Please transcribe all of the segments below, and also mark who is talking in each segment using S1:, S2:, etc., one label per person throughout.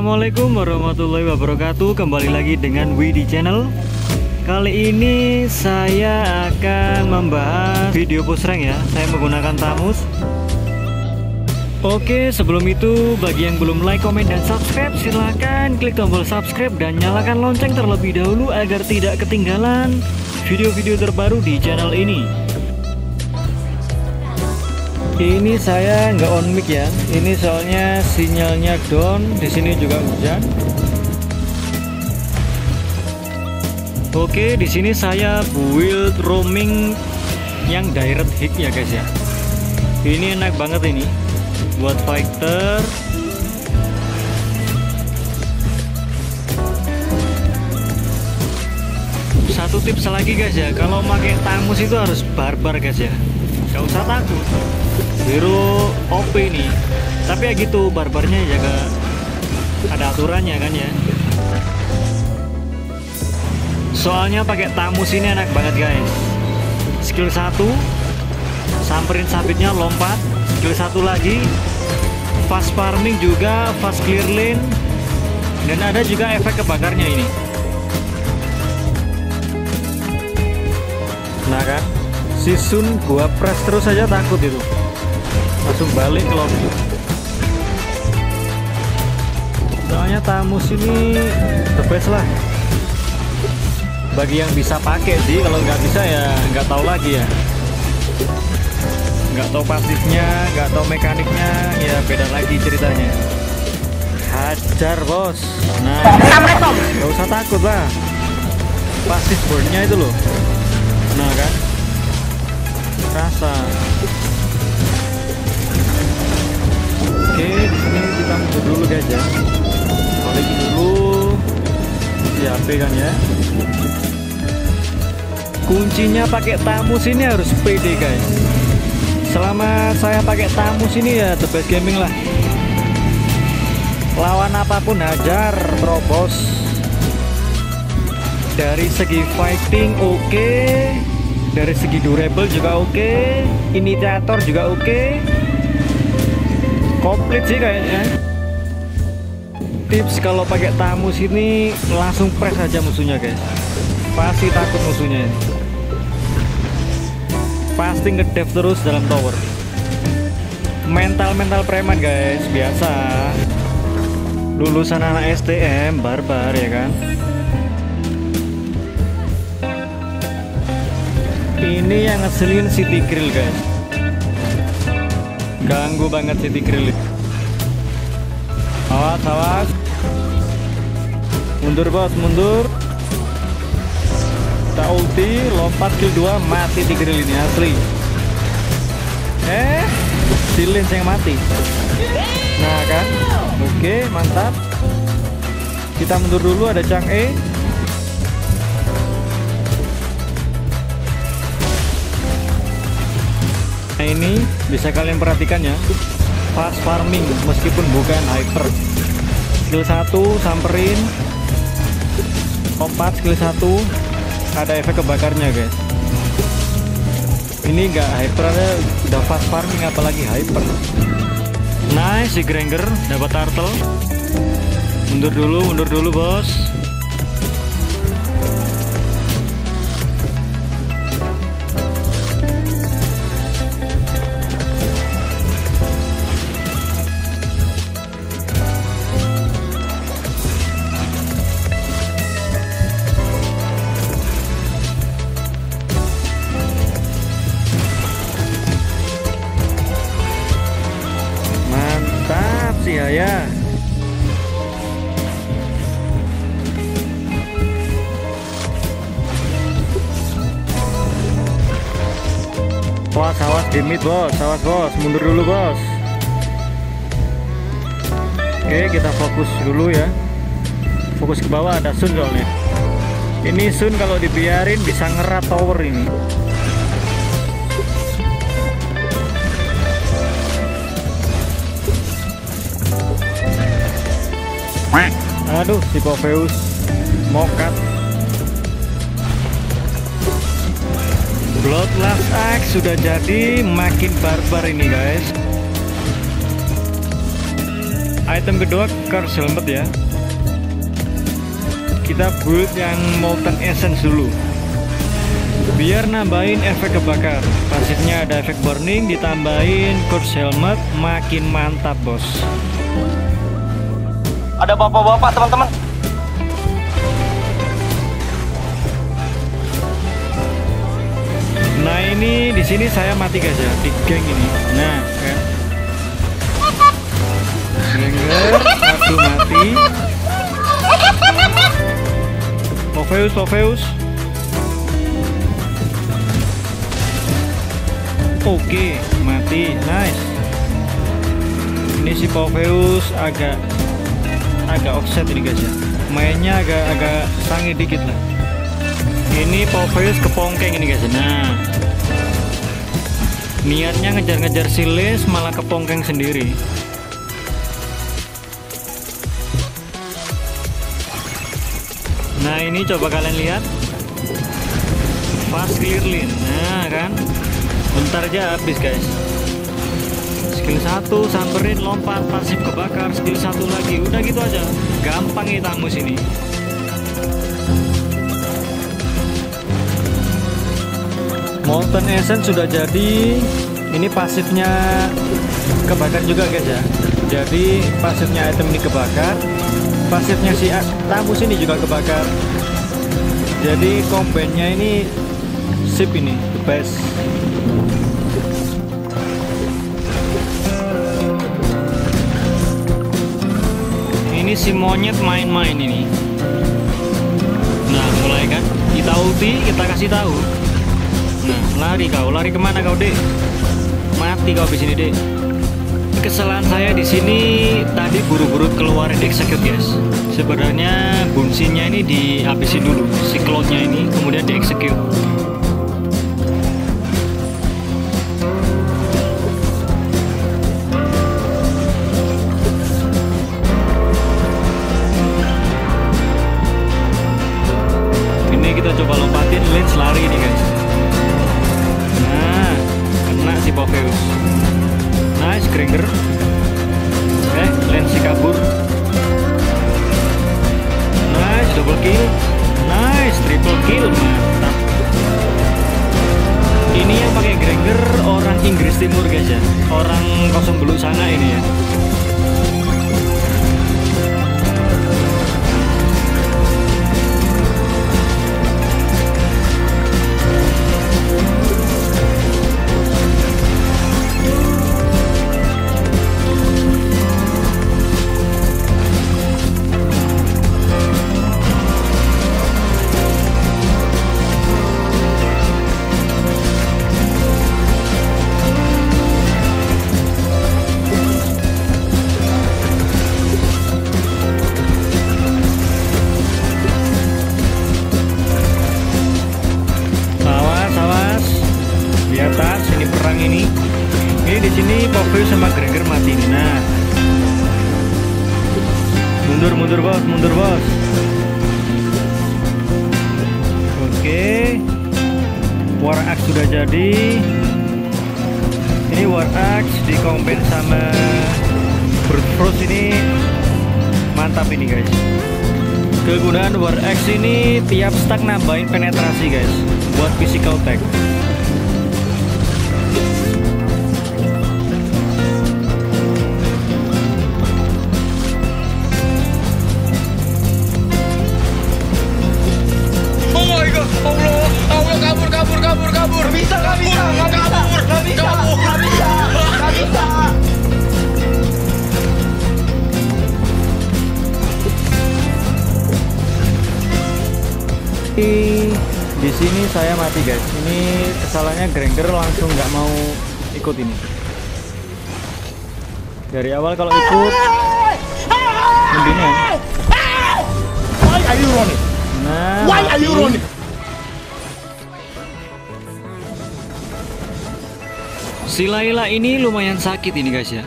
S1: Assalamualaikum warahmatullahi wabarakatuh. Kembali lagi dengan Widi Channel. Kali ini saya akan membahas video push rank ya. Saya menggunakan Tamus. Oke sebelum itu bagi yang belum like, komen, dan subscribe Silahkan klik tombol subscribe dan nyalakan lonceng terlebih dahulu Agar tidak ketinggalan video-video terbaru di channel ini ini saya nggak on mic ya. Ini soalnya sinyalnya down di sini juga hujan. Oke di sini saya build roaming yang direct hit ya guys ya. Ini enak banget ini. Buat fighter. Satu tips lagi guys ya. Kalau pakai tamus itu harus barbar guys ya. Nggak usah takut Hero OP nih. Tapi ya gitu barbarnya jaga ada aturannya kan ya. Soalnya pakai tamus ini enak banget guys. Skill 1 samperin sabitnya lompat. Skill satu lagi fast farming juga fast clear lane. Dan ada juga efek kebakarnya ini. Nah kan si Sun gua press terus saja takut itu langsung balik ke lobby soalnya tamus ini the best lah. Bagi yang bisa pakai sih kalau nggak bisa ya nggak tahu lagi ya. Nggak tahu pasifnya nggak tahu mekaniknya ya beda lagi ceritanya. Hajar bos. Nah nggak usah takut lah. Pasif burnnya itu loh. Nah kan? Rasa Oke, di sini kita mundur dulu guys ya. Balik dulu si HP kan ya. Kuncinya pakai tamus ini harus pede guys. Selama saya pakai tamus ini ya the best gaming lah. Lawan apa pun hajar, terobos. Dari segi fighting oke, okay. dari segi durable juga oke, okay. initiator juga oke. Okay komplit sih kayaknya. Tips kalau pakai tamus ini langsung press aja musuhnya guys. Pasti takut musuhnya ini. Pasti ngedev terus dalam tower. Mental-mental preman guys. Biasa. Lulusan anak STM barbar ya kan? Ini yang ngeselin City Grill guys ganggu banget City Grill awas awas. Mundur bos mundur. Kita ulti lompat kill 2 mati City Grill ini asli. Eh silin yang mati. Nah kan? Oke mantap. Kita mundur dulu ada Chang E Nah ini bisa kalian perhatikan ya. Fast farming meskipun bukan hyper. Skill 1 samperin. Lompat skill 1 ada efek kebakarnya guys. Ini enggak hyper ada udah fast farming apalagi hyper. Nice si Granger dapat turtle. Mundur dulu mundur dulu bos Awas awas di mid bos. Awas bos. Mundur dulu bos. Oke kita fokus dulu ya. Fokus ke bawah ada Sun soalnya. Ini Sun kalau dibiarin bisa ngerat tower ini. Aduh si Poveus mokat Bloodlust Axe sudah jadi makin barbar ini guys. Item kedua curse helmet ya. Kita build yang molten essence dulu. Biar nambahin efek kebakar. Pasifnya ada efek burning ditambahin curse helmet makin mantap bos.
S2: Ada bapak-bapak teman-teman
S1: nah ini di sini saya mati guys ya di geng ini nah Granger satu mati Popheus Popheus Oke, mati. Nice. Ini si Popheus agak agak offset ini guys ya. Mainnya agak agak sangi dikit lah. Ini Popheus kepongkeng ini guys. Nah. Niatnya ngejar-ngejar si Les malah kepongkeng sendiri. Nah, ini coba kalian lihat. Fast clear. Nah, kan? bentar aja habis guys skill 1 samperin lompat pasif kebakar skill 1 lagi udah gitu aja gampang ya tamu sini Molten Essence sudah jadi. Ini pasifnya kebakar juga guys ya. Jadi pasifnya item ini kebakar. Pasifnya si tamu sini juga kebakar. Jadi kombennya ini sip ini the best. Ini si monyet main-main ini. Nah mulai kan? Kita ulti kita kasih tahu lari kau lari ke mana kau dek mati kau di sini dek kesalahan saya di sini tadi buru-buru keluarin execute guys. Sebenarnya bunsinya ini dihabisin dulu si cloudnya ini kemudian di execute ini yang pakai Granger orang Inggris Timur guys ya. Orang kosong beluk sana ini ya sudah jadi. Ini War Axe dikombin sama Brute Force ini mantap ini guys. Kegunaan War Axe ini tiap stack nambahin penetrasi guys buat physical tag. Saya mati guys. Ini kesalahannya Granger langsung nggak mau ikut ini. Dari awal kalau ikut mendingan.
S3: Why are you running?
S1: Nah,
S3: Why are you
S1: mati.
S3: running?
S1: Si Laila ini lumayan sakit ini guys ya.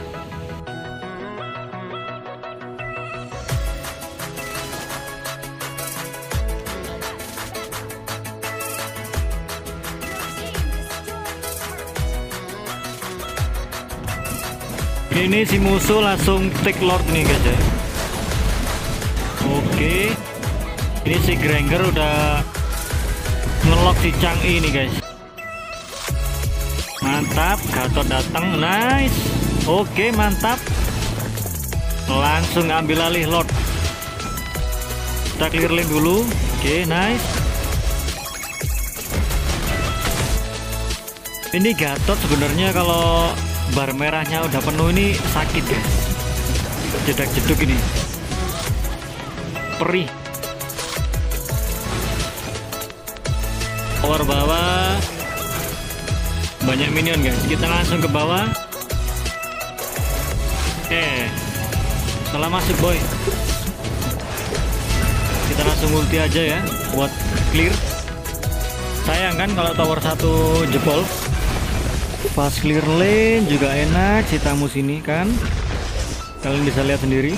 S1: Ini si musuh langsung take lord nih guys ya. Oke. Ini si Granger udah ngelok si Chang'e nih guys. Mantap, Gatot datang, nice. Oke, mantap. Langsung ambil alih Lord. Kita clear lane dulu. Oke, nice. Ini Gatot sebenarnya kalau bar merahnya udah penuh ini sakit guys. Jedak jeduk ini. Perih. Power bawah. Banyak minion guys. Kita langsung ke bawah. Eh, salah masuk boy. Kita langsung ulti aja ya buat clear. Sayang kan kalau tower satu jebol. Pas clear lane juga enak si tamus ini kan. Kalian bisa lihat sendiri.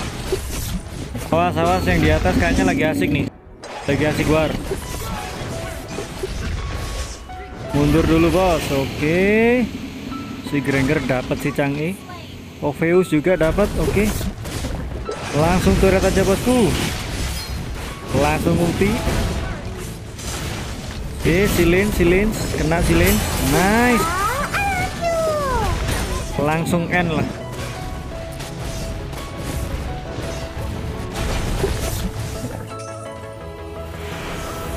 S1: Awas awas yang di atas kayaknya lagi asik nih. Lagi asik war. Mundur dulu bos. Oke. Si Granger dapat si Chang'e. Oveus juga dapat. Oke. Langsung turret aja bosku. Langsung ulti. Oke, silin, silin, kena silin. Nice. Langsung end lah.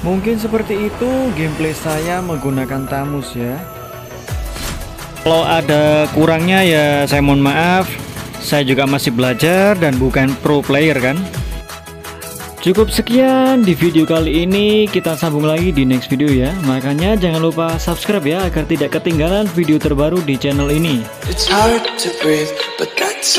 S1: Mungkin seperti itu gameplay saya menggunakan tamus ya. Kalau ada kurangnya ya saya mohon maaf. Saya juga masih belajar dan bukan pro player kan. Cukup sekian di video kali ini, kita sambung lagi di next video ya. Makanya jangan lupa subscribe ya agar tidak ketinggalan video terbaru di channel ini.
S4: It's hard to breathe, but that's.